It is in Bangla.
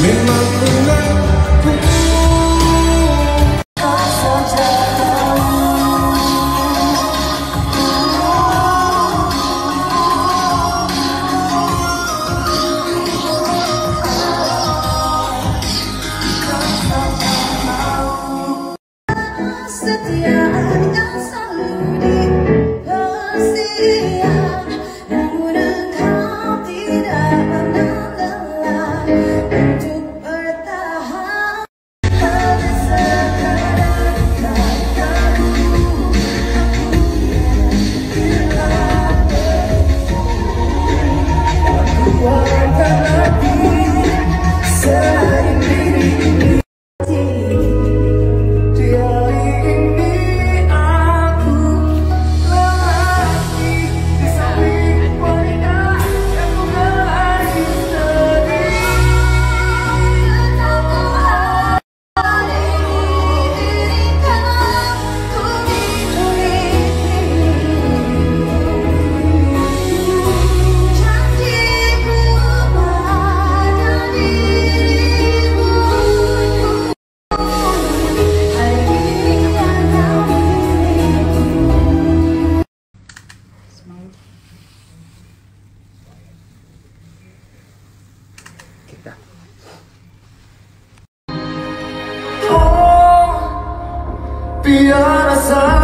Memang mengaku like. Oh,